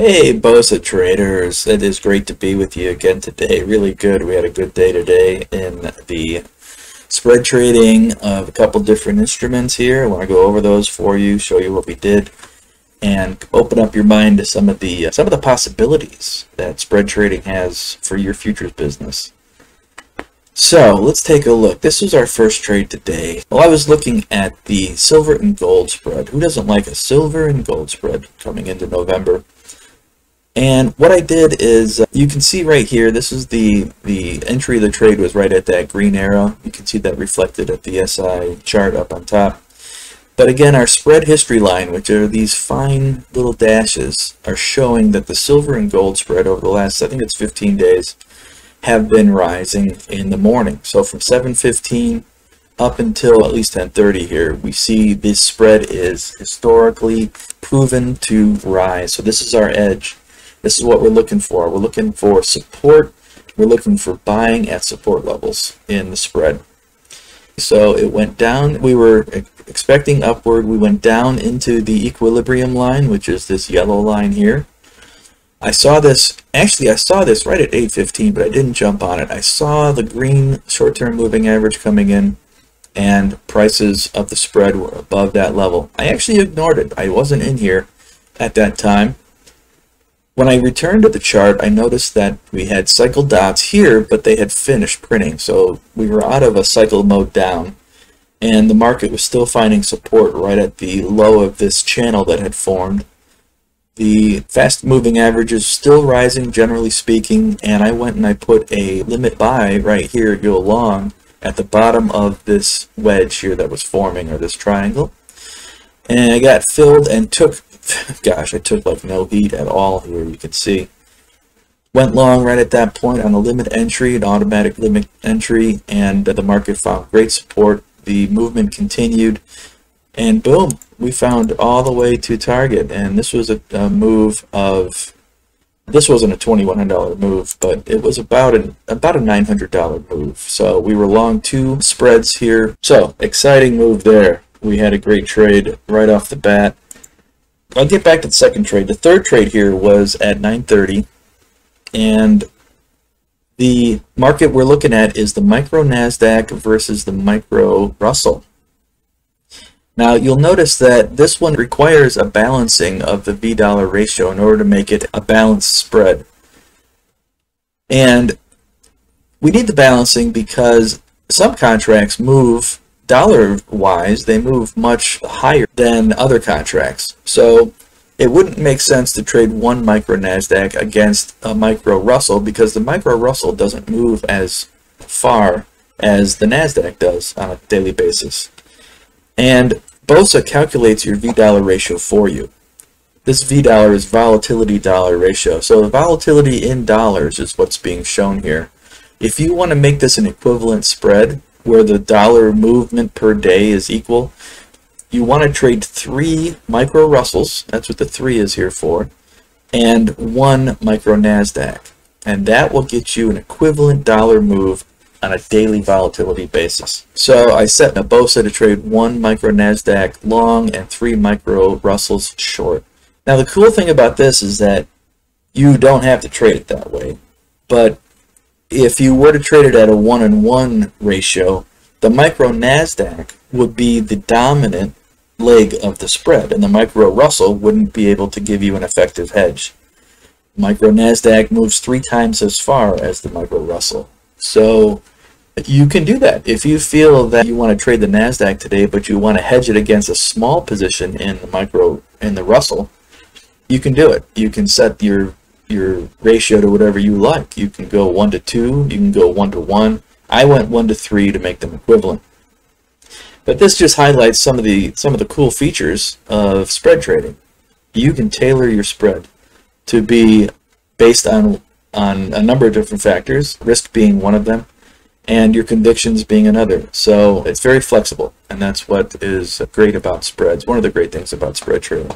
Hey, Bosa traders. It is great to be with you again today. Really good. We had a good day today in the spread trading of a couple different instruments here. I want to go over those for you, show you what we did, and open up your mind to some of the uh, some of the possibilities that spread trading has for your futures business. So let's take a look. This was our first trade today. Well, I was looking at the silver and gold spread. Who doesn't like a silver and gold spread coming into November? And what I did is, uh, you can see right here, this is the, the entry of the trade was right at that green arrow. You can see that reflected at the SI chart up on top. But again, our spread history line, which are these fine little dashes, are showing that the silver and gold spread over the last, I think it's 15 days, have been rising in the morning. So from 7.15 up until at least 10.30 here, we see this spread is historically proven to rise. So this is our edge. This is what we're looking for. We're looking for support. We're looking for buying at support levels in the spread. So it went down. We were expecting upward. We went down into the equilibrium line, which is this yellow line here. I saw this, actually I saw this right at 8.15, but I didn't jump on it. I saw the green short-term moving average coming in and prices of the spread were above that level. I actually ignored it. I wasn't in here at that time. When I returned to the chart, I noticed that we had cycle dots here, but they had finished printing. So we were out of a cycle mode down, and the market was still finding support right at the low of this channel that had formed. The fast moving average is still rising, generally speaking, and I went and I put a limit buy right here, go long, at the bottom of this wedge here that was forming, or this triangle. And I got filled and took gosh, I took like no heat at all here, you can see. Went long right at that point on a limit entry, an automatic limit entry, and the market found great support. The movement continued, and boom, we found all the way to target. And this was a, a move of, this wasn't a $2,100 move, but it was about an about a $900 move. So we were long two spreads here. So exciting move there. We had a great trade right off the bat. I'll get back to the second trade. The third trade here was at 9.30, and the market we're looking at is the micro NASDAQ versus the micro Russell. Now you'll notice that this one requires a balancing of the V dollar ratio in order to make it a balanced spread. And we need the balancing because some contracts move dollar wise, they move much higher than other contracts. So it wouldn't make sense to trade one micro NASDAQ against a micro Russell because the micro Russell doesn't move as far as the NASDAQ does on a daily basis. And BOSA calculates your V dollar ratio for you. This V dollar is volatility dollar ratio. So the volatility in dollars is what's being shown here. If you want to make this an equivalent spread, where the dollar movement per day is equal, you want to trade three micro Russells, that's what the three is here for, and one micro NASDAQ. And that will get you an equivalent dollar move on a daily volatility basis. So I set a BOSA to trade one micro NASDAQ long and three micro Russells short. Now the cool thing about this is that you don't have to trade it that way, but if you were to trade it at a one and one ratio, the micro NASDAQ would be the dominant leg of the spread, and the micro Russell wouldn't be able to give you an effective hedge. Micro NASDAQ moves three times as far as the micro Russell. So you can do that. If you feel that you want to trade the NASDAQ today, but you want to hedge it against a small position in the micro in the Russell, you can do it. You can set your your ratio to whatever you like. You can go 1 to 2, you can go 1 to 1. I went 1 to 3 to make them equivalent. But this just highlights some of the some of the cool features of spread trading. You can tailor your spread to be based on on a number of different factors, risk being one of them, and your convictions being another. So it's very flexible, and that's what is great about spreads. One of the great things about spread trading.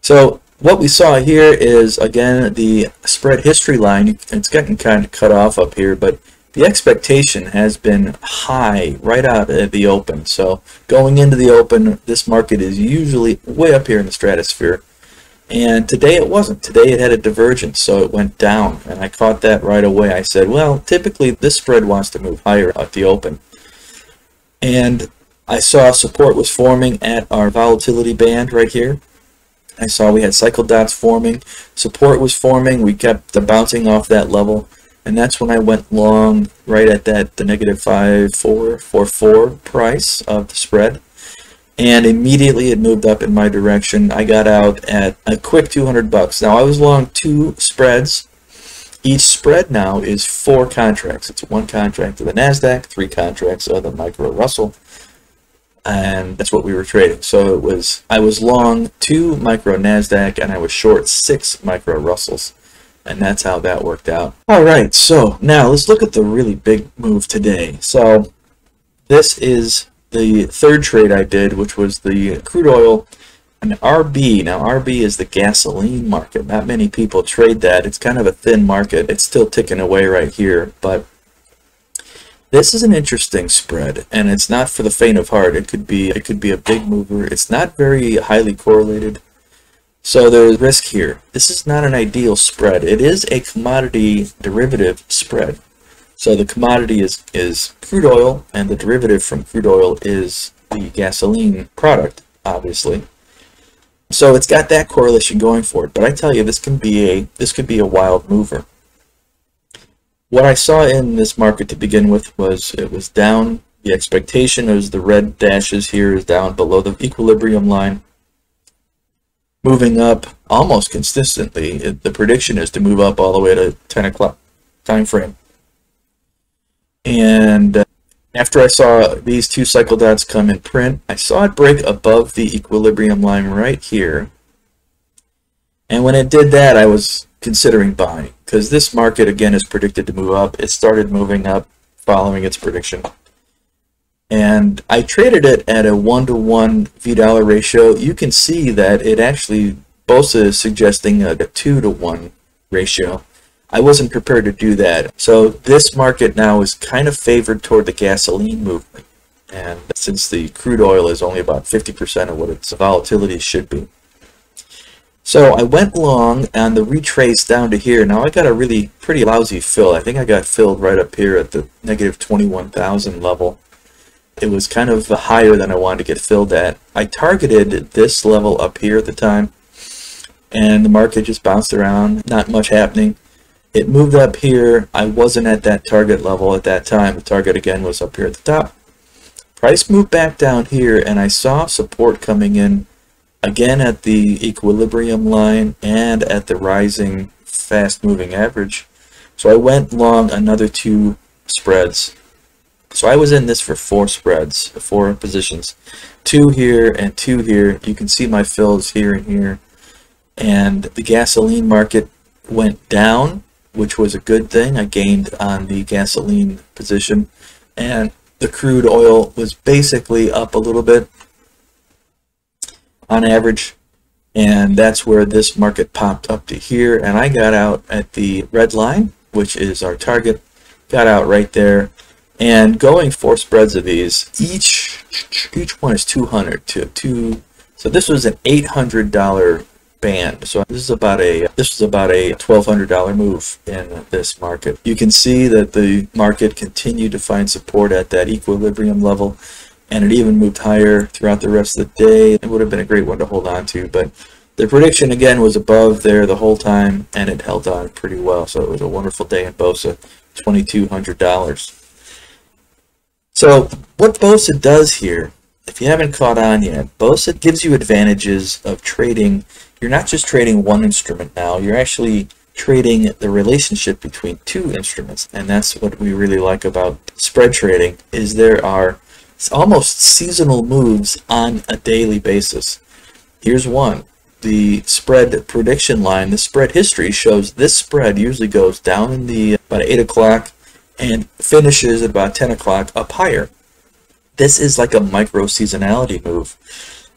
So what we saw here is, again, the spread history line. It's getting kind of cut off up here, but the expectation has been high right out of the open. So going into the open, this market is usually way up here in the stratosphere. And today it wasn't. Today it had a divergence, so it went down. And I caught that right away. I said, well, typically this spread wants to move higher at the open. And I saw support was forming at our volatility band right here. I saw we had cycle dots forming. Support was forming. We kept bouncing off that level. And that's when I went long right at that the negative 5444 price of the spread. And immediately it moved up in my direction. I got out at a quick 200 bucks. Now I was long two spreads. Each spread now is four contracts. It's one contract of the NASDAQ, three contracts of the Micro Russell and that's what we were trading. So it was I was long two micro Nasdaq and I was short six micro Russells, and that's how that worked out. All right, so now let's look at the really big move today. So this is the third trade I did, which was the crude oil and RB. Now RB is the gasoline market. Not many people trade that. It's kind of a thin market. It's still ticking away right here, but this is an interesting spread, and it's not for the faint of heart. It could be it could be a big mover. It's not very highly correlated. So there's risk here. This is not an ideal spread. It is a commodity derivative spread. So the commodity is, is crude oil, and the derivative from crude oil is the gasoline product, obviously. So it's got that correlation going for it. But I tell you, this can be a this could be a wild mover. What I saw in this market to begin with was it was down. The expectation is the red dashes here is down below the equilibrium line. Moving up almost consistently. The prediction is to move up all the way to 10 o'clock time frame. And uh, after I saw these two cycle dots come in print, I saw it break above the equilibrium line right here. And when it did that, I was considering buying because this market again is predicted to move up. It started moving up following its prediction. And I traded it at a one to one V dollar ratio. You can see that it actually BOSA is suggesting a, two to one ratio. I wasn't prepared to do that. So this market now is kind of favored toward the gasoline movement. And since the crude oil is only about 50% of what its volatility should be. So I went long and the retrace down to here. Now I got a really pretty lousy fill. I think I got filled right up here at the negative 21,000 level. It was kind of higher than I wanted to get filled at. I targeted this level up here at the time and the market just bounced around, not much happening. It moved up here. I wasn't at that target level at that time. The target again was up here at the top. Price moved back down here and I saw support coming in again at the equilibrium line and at the rising fast moving average. So I went long another two spreads. So I was in this for four spreads, four positions. Two here and two here. You can see my fills here and here. And the gasoline market went down, which was a good thing. I gained on the gasoline position. And the crude oil was basically up a little bit on average. And that's where this market popped up to here. And I got out at the red line, which is our target. Got out right there. And going four spreads of these, each each one is 200 to two. So this was an $800 band. So this is about a this is about a $1,200 move in this market. You can see that the market continued to find support at that equilibrium level and it even moved higher throughout the rest of the day. It would have been a great one to hold on to, but the prediction again was above there the whole time, and it held on pretty well. So it was a wonderful day in Bosa, $2,200. So what Bosa does here, if you haven't caught on yet, Bosa gives you advantages of trading. You're not just trading one instrument now, you're actually trading the relationship between two instruments. And that's what we really like about spread trading is there are almost seasonal moves on a daily basis. Here's one. The spread prediction line, the spread history shows this spread usually goes down in the about 8 o'clock and finishes at about 10 o'clock up higher. This is like a micro seasonality move.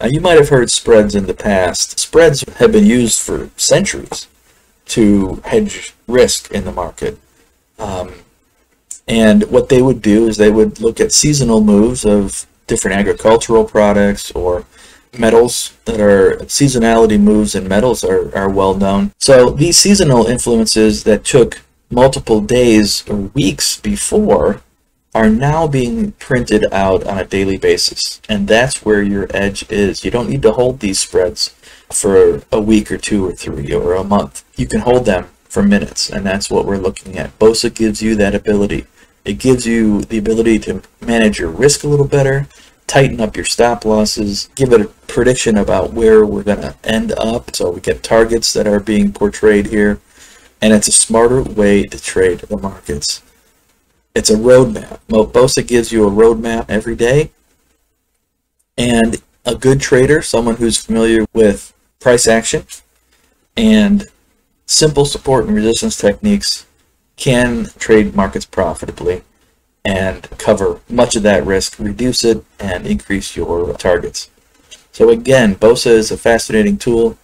Now you might have heard spreads in the past. Spreads have been used for centuries to hedge risk in the market. Um, and what they would do is they would look at seasonal moves of different agricultural products or metals that are seasonality moves in metals are, are well known. So these seasonal influences that took multiple days or weeks before are now being printed out on a daily basis. And that's where your edge is. You don't need to hold these spreads for a week or two or three or a month. You can hold them for minutes, and that's what we're looking at. BOSA gives you that ability. It gives you the ability to manage your risk a little better, tighten up your stop losses, give it a prediction about where we're going to end up. So we get targets that are being portrayed here, and it's a smarter way to trade the markets. It's a roadmap. BOSA gives you a roadmap every day, and a good trader, someone who's familiar with price action and simple support and resistance techniques can trade markets profitably and cover much of that risk, reduce it, and increase your targets. So again, BOSA is a fascinating tool.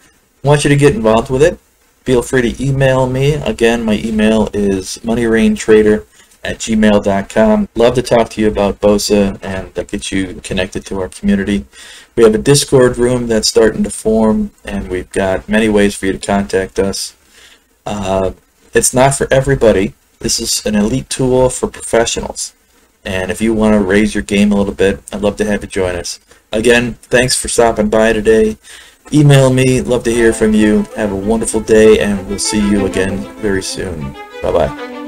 I want you to get involved with it. Feel free to email me. Again, my email is moneyraintrader at gmail.com. Love to talk to you about BOSA and get you connected to our community. We have a Discord room that's starting to form, and we've got many ways for you to contact us. Uh, it's not for everybody. This is an elite tool for professionals. And if you want to raise your game a little bit, I'd love to have you join us. Again, thanks for stopping by today. Email me. Love to hear from you. Have a wonderful day, and we'll see you again very soon. Bye-bye.